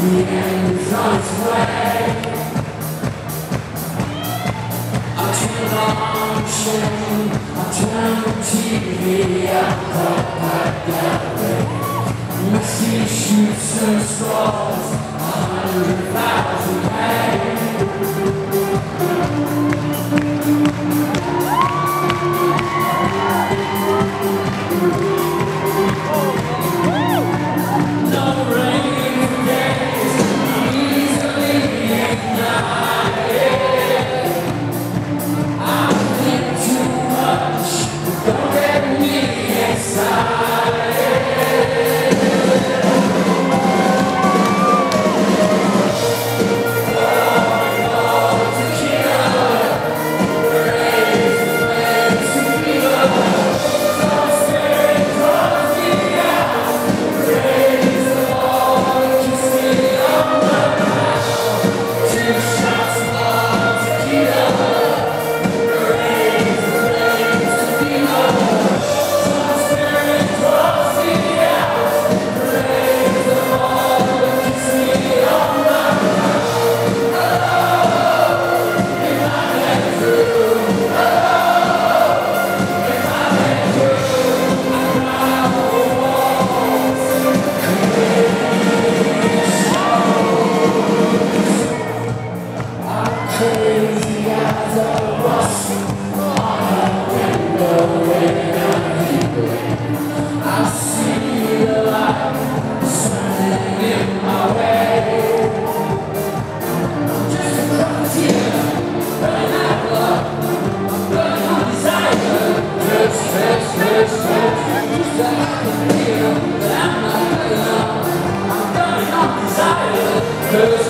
the end is on its way. I turn on the chain, I turn the TV, I'm that back that way. Missy shoots her stars, a hundred thousand. Texas.